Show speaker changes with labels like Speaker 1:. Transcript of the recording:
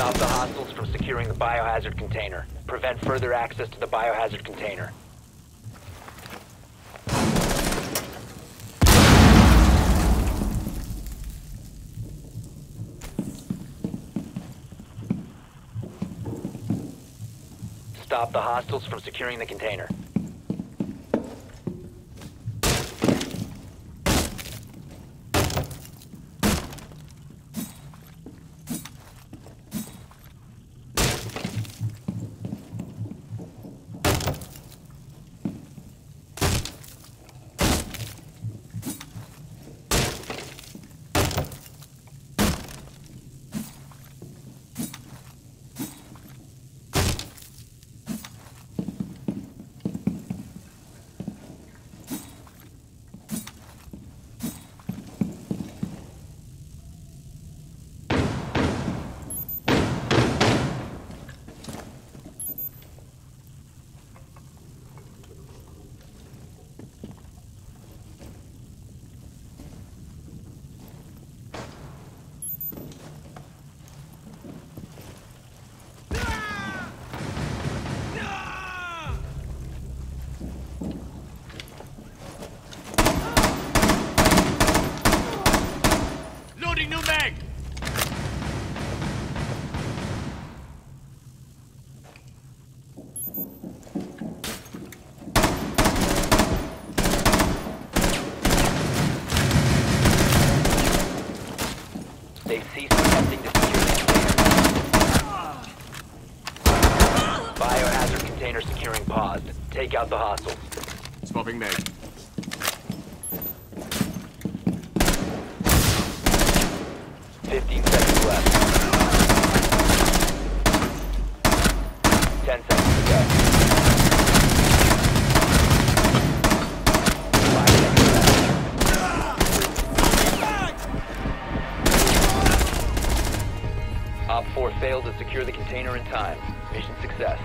Speaker 1: Stop the hostiles from securing the biohazard container. Prevent further access to the biohazard container. Stop the hostiles from securing the container. They've ceased attempting to secure the container. Biohazard container securing paused. Take out the hostiles.
Speaker 2: Swapping mag.
Speaker 1: Fifteen seconds left. Ten seconds to go. Five seconds left. Op 4 failed to secure the container in time. Mission success.